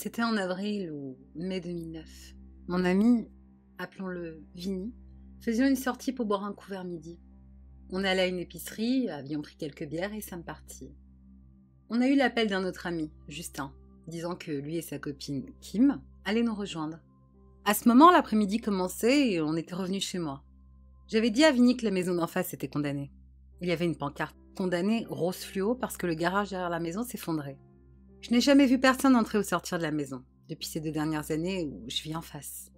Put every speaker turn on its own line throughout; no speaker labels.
C'était en avril ou mai 2009. Mon ami, appelons-le Vini, faisait une sortie pour boire un couvert midi. On allait à une épicerie, avions pris quelques bières et sommes partis. On a eu l'appel d'un autre ami, Justin, disant que lui et sa copine, Kim, allaient nous rejoindre. À ce moment, l'après-midi commençait et on était revenu chez moi. J'avais dit à Vini que la maison d'en face était condamnée. Il y avait une pancarte condamnée rose fluo parce que le garage derrière la maison s'effondrait. Je n'ai jamais vu personne entrer ou sortir de la maison depuis ces deux dernières années où je vis en face.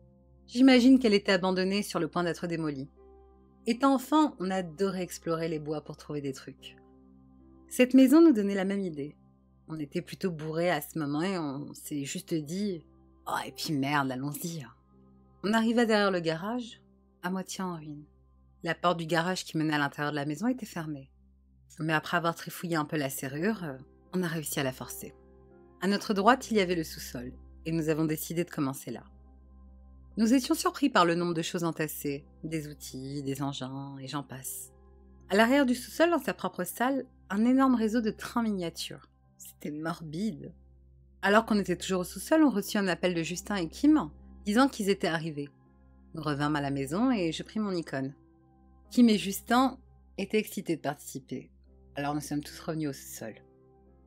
J'imagine qu'elle était abandonnée sur le point d'être démolie. Étant enfant, on adorait explorer les bois pour trouver des trucs. Cette maison nous donnait la même idée. On était plutôt bourrés à ce moment et on s'est juste dit Oh, et puis merde, allons-y. On arriva derrière le garage, à moitié en ruine. La porte du garage qui menait à l'intérieur de la maison était fermée. Mais après avoir trifouillé un peu la serrure, on a réussi à la forcer. À notre droite, il y avait le sous-sol, et nous avons décidé de commencer là. Nous étions surpris par le nombre de choses entassées, des outils, des engins, et j'en passe. À l'arrière du sous-sol, dans sa propre salle, un énorme réseau de trains miniatures. C'était morbide. Alors qu'on était toujours au sous-sol, on reçut un appel de Justin et Kim, disant qu'ils étaient arrivés. Nous revînmes à la maison et je pris mon icône. Kim et Justin étaient excités de participer. Alors nous sommes tous revenus au sous-sol.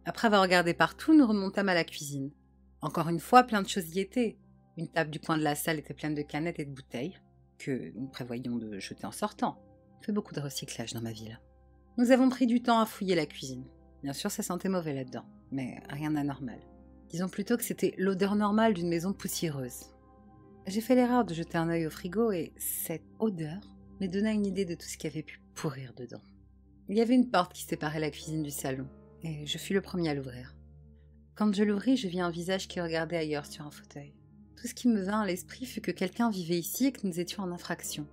Après avoir regardé partout, nous remontâmes à la cuisine. Encore une fois, plein de choses y étaient. Une table du coin de la salle était pleine de canettes et de bouteilles, que nous prévoyions de jeter en sortant. On fait beaucoup de recyclage dans ma ville. Nous avons pris du temps à fouiller la cuisine. Bien sûr, ça sentait mauvais là-dedans, mais rien d'anormal. Disons plutôt que c'était l'odeur normale d'une maison poussiéreuse. J'ai fait l'erreur de jeter un œil au frigo et cette odeur me donna une idée de tout ce qui avait pu pourrir dedans. Il y avait une porte qui séparait la cuisine du salon, et je fus le premier à l'ouvrir. Quand je l'ouvris, je vis un visage qui regardait ailleurs sur un fauteuil. Tout ce qui me vint à l'esprit fut que quelqu'un vivait ici et que nous étions en infraction.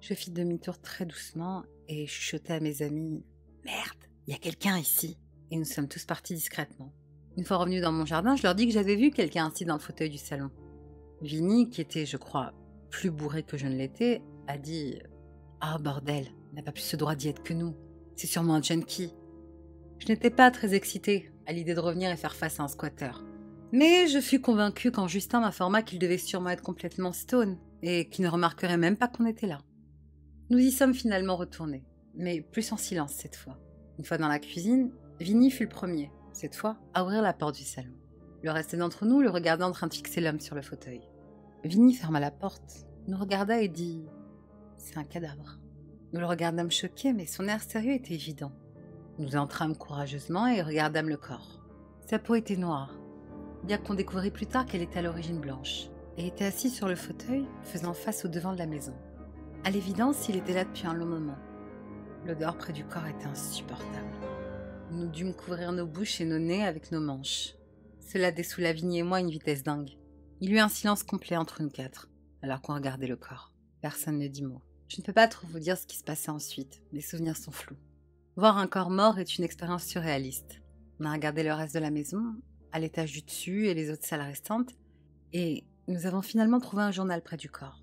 Je fis demi-tour très doucement et chuchotai à mes amis Merde, il y a quelqu'un ici. Et nous sommes tous partis discrètement. Une fois revenu dans mon jardin, je leur dis que j'avais vu quelqu'un assis dans le fauteuil du salon. Vinny, qui était, je crois, plus bourré que je ne l'étais, a dit Ah bordel, n'a pas plus ce droit d'y être que nous. C'est sûrement un junkie. Je n'étais pas très excitée à l'idée de revenir et faire face à un squatter. Mais je fus convaincue quand Justin m'informa qu'il devait sûrement être complètement stone et qu'il ne remarquerait même pas qu'on était là. Nous y sommes finalement retournés, mais plus en silence cette fois. Une fois dans la cuisine, Vinny fut le premier, cette fois, à ouvrir la porte du salon. Le reste d'entre nous le regardait en train de fixer l'homme sur le fauteuil. Vinny ferma la porte, nous regarda et dit C'est un cadavre. Nous le regardâmes choqués, mais son air sérieux était évident. Nous entrâmes courageusement et regardâmes le corps. Sa peau était noire, bien qu'on découvrit plus tard qu'elle était à l'origine blanche, et était assis sur le fauteuil, faisant face au devant de la maison. À l'évidence, il était là depuis un long moment. L'odeur près du corps était insupportable. Nous dûmes couvrir nos bouches et nos nez avec nos manches. Cela dessoula Lavigny et moi une vitesse dingue. Il y eut un silence complet entre nous quatre, alors qu'on regardait le corps. Personne ne dit mot. Je ne peux pas trop vous dire ce qui se passait ensuite, mes souvenirs sont flous. Voir un corps mort est une expérience surréaliste. On a regardé le reste de la maison, à l'étage du dessus et les autres salles restantes, et nous avons finalement trouvé un journal près du corps.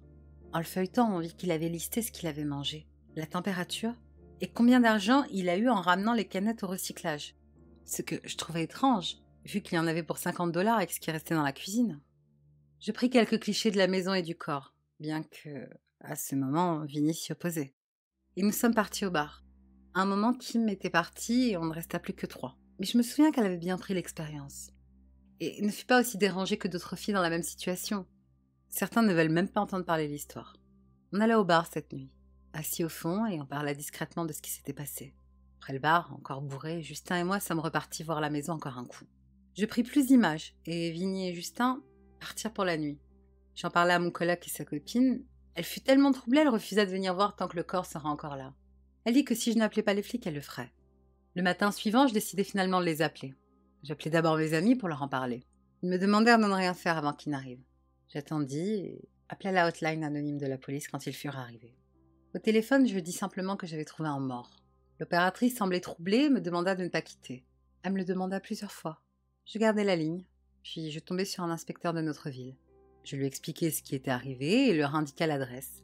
En le feuilletant, on vit qu'il avait listé ce qu'il avait mangé, la température et combien d'argent il a eu en ramenant les canettes au recyclage. Ce que je trouvais étrange, vu qu'il y en avait pour 50 dollars avec ce qui restait dans la cuisine. Je pris quelques clichés de la maison et du corps, bien que, à ce moment, Vinny s'y opposait. Et nous sommes partis au bar. Un moment, Kim était partie et on ne resta plus que trois. Mais je me souviens qu'elle avait bien pris l'expérience. Et ne fut pas aussi dérangée que d'autres filles dans la même situation. Certains ne veulent même pas entendre parler de l'histoire. On alla au bar cette nuit, assis au fond et on parla discrètement de ce qui s'était passé. Après le bar, encore bourré, Justin et moi sommes repartis voir la maison encore un coup. Je pris plus d'images et Vinny et Justin partirent pour la nuit. J'en parlais à mon collègue et sa copine. Elle fut tellement troublée, elle refusa de venir voir tant que le corps sera encore là. Elle dit que si je n'appelais pas les flics, elle le ferait. Le matin suivant, je décidai finalement de les appeler. J'appelai d'abord mes amis pour leur en parler. Ils me demandèrent de ne rien faire avant qu'ils n'arrivent. J'attendis et appelai la hotline anonyme de la police quand ils furent arrivés. Au téléphone, je dis simplement que j'avais trouvé un mort. L'opératrice semblait troublée et me demanda de ne pas quitter. Elle me le demanda plusieurs fois. Je gardai la ligne, puis je tombai sur un inspecteur de notre ville. Je lui expliquai ce qui était arrivé et leur indiqua l'adresse.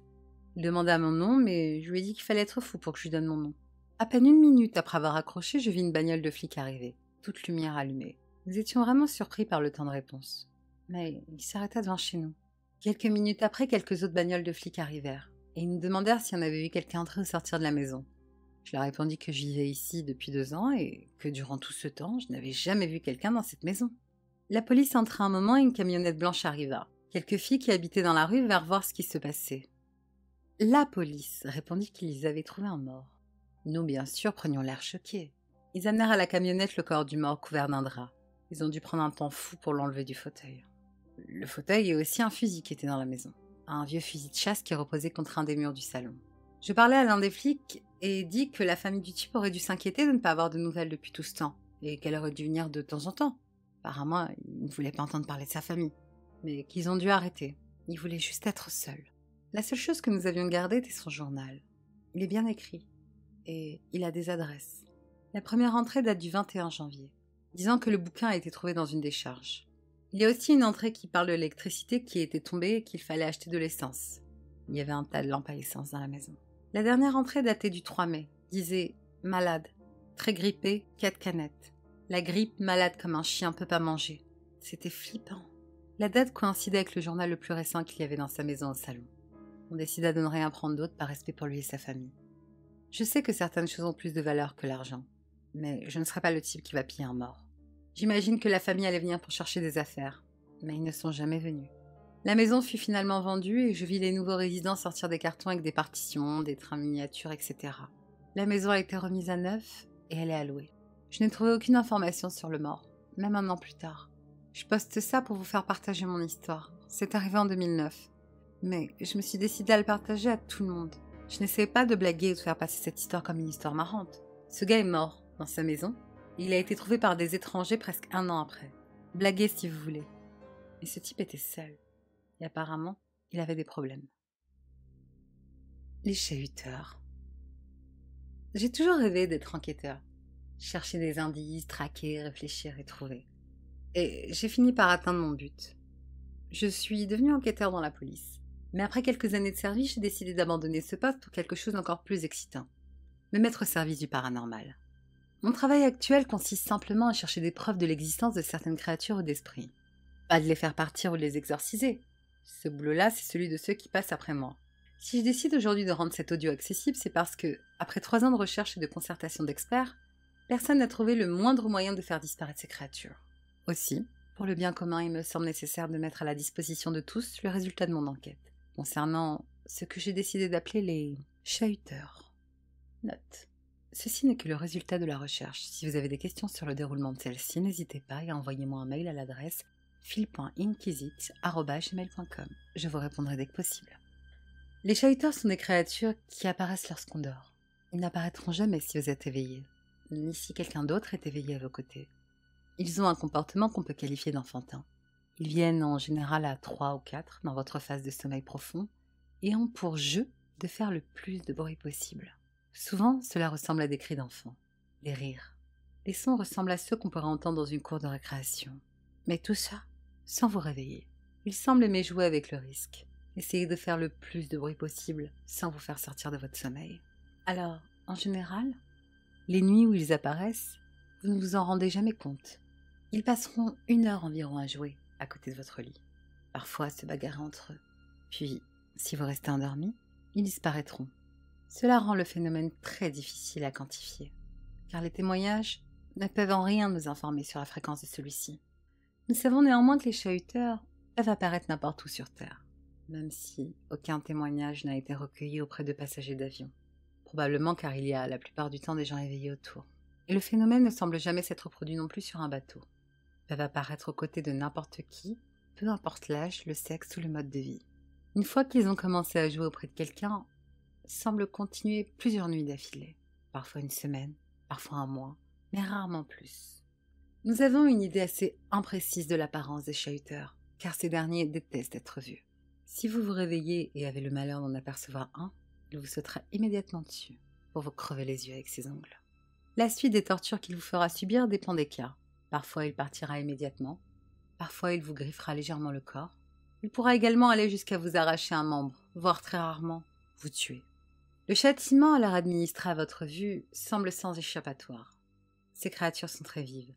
Il demanda mon nom, mais je lui ai dit qu'il fallait être fou pour que je lui donne mon nom. À peine une minute après avoir accroché, je vis une bagnole de flic arriver, toute lumière allumée. Nous étions vraiment surpris par le temps de réponse. mais il s'arrêta devant chez nous. Quelques minutes après, quelques autres bagnoles de flics arrivèrent, et ils nous demandèrent si on avait vu quelqu'un entrer ou sortir de la maison. Je leur répondis que je vivais ici depuis deux ans et que durant tout ce temps, je n'avais jamais vu quelqu'un dans cette maison. La police entra un moment et une camionnette blanche arriva. Quelques filles qui habitaient dans la rue vinrent voir ce qui se passait. La police répondit qu'ils avaient trouvé un mort. Nous, bien sûr, prenions l'air choqués. Ils amenèrent à la camionnette le corps du mort couvert d'un drap. Ils ont dû prendre un temps fou pour l'enlever du fauteuil. Le fauteuil et aussi un fusil qui était dans la maison. Un vieux fusil de chasse qui reposait contre un des murs du salon. Je parlais à l'un des flics et dit que la famille du type aurait dû s'inquiéter de ne pas avoir de nouvelles depuis tout ce temps, et qu'elle aurait dû venir de temps en temps. Apparemment, il ne voulait pas entendre parler de sa famille, mais qu'ils ont dû arrêter. Il voulait juste être seul. La seule chose que nous avions gardée était son journal. Il est bien écrit, et il a des adresses. La première entrée date du 21 janvier, disant que le bouquin a été trouvé dans une décharge. Il y a aussi une entrée qui parle de l'électricité qui était tombée et qu'il fallait acheter de l'essence. Il y avait un tas de lampes à essence dans la maison. La dernière entrée datait du 3 mai. Disait malade, très grippé, quatre canettes. La grippe, malade comme un chien, peut pas manger. C'était flippant. La date coïncidait avec le journal le plus récent qu'il y avait dans sa maison au salon. On décida de ne rien prendre d'autre par respect pour lui et sa famille. Je sais que certaines choses ont plus de valeur que l'argent, mais je ne serai pas le type qui va piller un mort. J'imagine que la famille allait venir pour chercher des affaires, mais ils ne sont jamais venus. La maison fut finalement vendue et je vis les nouveaux résidents sortir des cartons avec des partitions, des trains miniatures, etc. La maison a été remise à neuf et elle est allouée. Je n'ai trouvé aucune information sur le mort, même un an plus tard. Je poste ça pour vous faire partager mon histoire. C'est arrivé en 2009. Mais je me suis décidée à le partager à tout le monde. Je n'essayais pas de blaguer ou de faire passer cette histoire comme une histoire marrante. Ce gars est mort, dans sa maison. il a été trouvé par des étrangers presque un an après. Blaguez si vous voulez. Et ce type était seul et apparemment, il avait des problèmes. Les chahuteurs. J'ai toujours rêvé d'être enquêteur. Chercher des indices, traquer, réfléchir et trouver. Et j'ai fini par atteindre mon but. Je suis devenu enquêteur dans la police. Mais après quelques années de service, j'ai décidé d'abandonner ce poste pour quelque chose d'encore plus excitant. Me mettre au service du paranormal. Mon travail actuel consiste simplement à chercher des preuves de l'existence de certaines créatures ou d'esprits. Pas de les faire partir ou de les exorciser, ce boulot-là, c'est celui de ceux qui passent après moi. Si je décide aujourd'hui de rendre cet audio accessible, c'est parce que, après trois ans de recherche et de concertation d'experts, personne n'a trouvé le moindre moyen de faire disparaître ces créatures. Aussi, pour le bien commun, il me semble nécessaire de mettre à la disposition de tous le résultat de mon enquête, concernant ce que j'ai décidé d'appeler les chahuteurs. Note. Ceci n'est que le résultat de la recherche. Si vous avez des questions sur le déroulement de celle-ci, n'hésitez pas et envoyez-moi un mail à l'adresse fil.inquisit.com. Je vous répondrai dès que possible. Les chahuteurs sont des créatures qui apparaissent lorsqu'on dort. Ils n'apparaîtront jamais si vous êtes éveillé, ni si quelqu'un d'autre est éveillé à vos côtés. Ils ont un comportement qu'on peut qualifier d'enfantin. Ils viennent en général à trois ou quatre dans votre phase de sommeil profond et ont pour jeu de faire le plus de bruit possible. Souvent, cela ressemble à des cris d'enfants, des rires. Les sons ressemblent à ceux qu'on pourrait entendre dans une cour de récréation. Mais tout ça, sans vous réveiller. Il semble aimer jouer avec le risque. Essayez de faire le plus de bruit possible sans vous faire sortir de votre sommeil. Alors, en général, les nuits où ils apparaissent, vous ne vous en rendez jamais compte. Ils passeront une heure environ à jouer à côté de votre lit, parfois à se bagarrer entre eux. Puis, si vous restez endormi, ils disparaîtront. Cela rend le phénomène très difficile à quantifier, car les témoignages ne peuvent en rien nous informer sur la fréquence de celui-ci. Nous savons néanmoins que les chahuteurs peuvent apparaître n'importe où sur Terre, même si aucun témoignage n'a été recueilli auprès de passagers d'avion. Probablement car il y a la plupart du temps des gens éveillés autour. Et le phénomène ne semble jamais s'être produit non plus sur un bateau. Peuvent apparaître aux côtés de n'importe qui, peu importe l'âge, le sexe ou le mode de vie. Une fois qu'ils ont commencé à jouer auprès de quelqu'un, semblent continuer plusieurs nuits d'affilée, parfois une semaine, parfois un mois, mais rarement plus. Nous avons une idée assez imprécise de l'apparence des chahuteurs, car ces derniers détestent être vus. Si vous vous réveillez et avez le malheur d'en apercevoir un, il vous sautera immédiatement dessus pour vous crever les yeux avec ses ongles. La suite des tortures qu'il vous fera subir dépend des cas. Parfois il partira immédiatement, parfois il vous griffera légèrement le corps. Il pourra également aller jusqu'à vous arracher un membre, voire très rarement vous tuer. Le châtiment leur administré à votre vue semble sans échappatoire. Ces créatures sont très vives.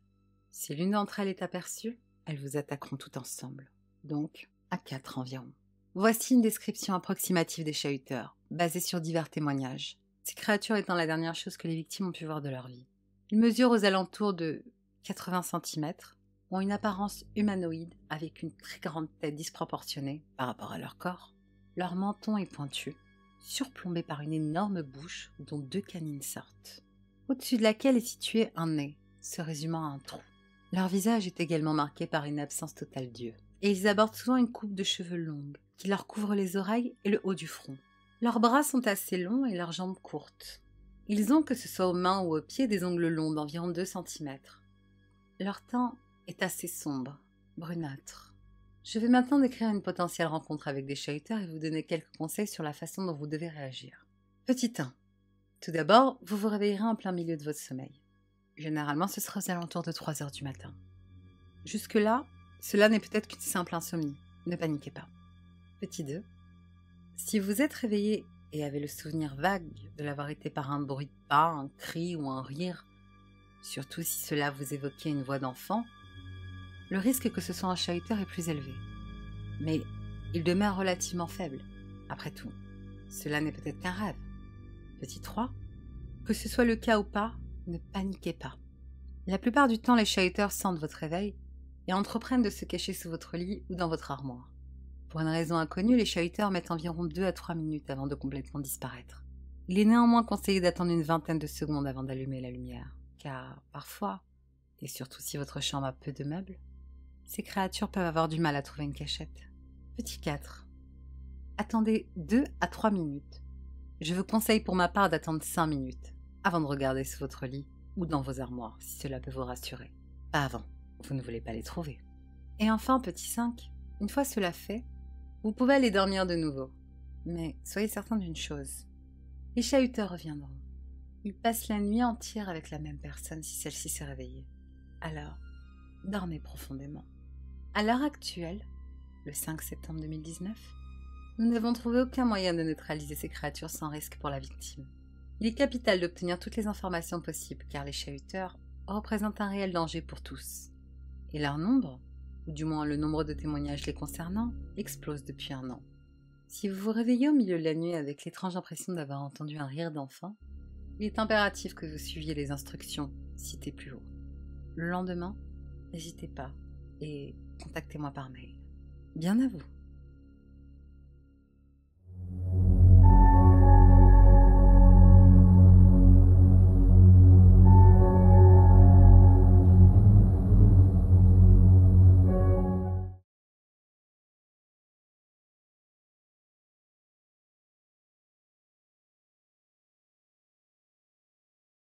Si l'une d'entre elles est aperçue, elles vous attaqueront toutes ensemble. donc à 4 environ. Voici une description approximative des chahuteurs, basée sur divers témoignages. Ces créatures étant la dernière chose que les victimes ont pu voir de leur vie. Ils mesurent aux alentours de 80 cm, ont une apparence humanoïde avec une très grande tête disproportionnée par rapport à leur corps. Leur menton est pointu, surplombé par une énorme bouche dont deux canines sortent, au-dessus de laquelle est situé un nez, se résumant à un trou. Leur visage est également marqué par une absence totale d'yeux, et ils abordent souvent une coupe de cheveux longue qui leur couvre les oreilles et le haut du front. Leurs bras sont assez longs et leurs jambes courtes. Ils ont, que ce soit aux mains ou aux pieds, des ongles longs d'environ 2 cm. Leur teint est assez sombre, brunâtre. Je vais maintenant décrire une potentielle rencontre avec des chahuteurs et vous donner quelques conseils sur la façon dont vous devez réagir. Petit 1. Tout d'abord, vous vous réveillerez en plein milieu de votre sommeil. Généralement, ce sera aux alentours de 3 heures du matin. Jusque-là, cela n'est peut-être qu'une simple insomnie. Ne paniquez pas. Petit 2. Si vous êtes réveillé et avez le souvenir vague de l'avoir été par un bruit de pas, un cri ou un rire, surtout si cela vous évoquait une voix d'enfant, le risque que ce soit un chahuteur est plus élevé. Mais il demeure relativement faible. Après tout, cela n'est peut-être qu'un rêve. Petit 3. Que ce soit le cas ou pas, ne paniquez pas. La plupart du temps, les chahuteurs sentent votre réveil et entreprennent de se cacher sous votre lit ou dans votre armoire. Pour une raison inconnue, les chahuteurs mettent environ 2 à 3 minutes avant de complètement disparaître. Il est néanmoins conseillé d'attendre une vingtaine de secondes avant d'allumer la lumière, car parfois, et surtout si votre chambre a peu de meubles, ces créatures peuvent avoir du mal à trouver une cachette. Petit 4. Attendez 2 à 3 minutes. Je vous conseille pour ma part d'attendre 5 minutes avant de regarder sous votre lit ou dans vos armoires, si cela peut vous rassurer. Pas avant, vous ne voulez pas les trouver. Et enfin, petit 5, une fois cela fait, vous pouvez aller dormir de nouveau. Mais soyez certain d'une chose, les chahuteurs reviendront. Ils passent la nuit entière avec la même personne si celle-ci s'est réveillée. Alors, dormez profondément. À l'heure actuelle, le 5 septembre 2019, nous n'avons trouvé aucun moyen de neutraliser ces créatures sans risque pour la victime. Il est capital d'obtenir toutes les informations possibles car les chahuteurs représentent un réel danger pour tous. Et leur nombre, ou du moins le nombre de témoignages les concernant, explose depuis un an. Si vous vous réveillez au milieu de la nuit avec l'étrange impression d'avoir entendu un rire d'enfant, il est impératif que vous suiviez les instructions citées plus haut. Le lendemain, n'hésitez pas et contactez-moi par mail. Bien à vous.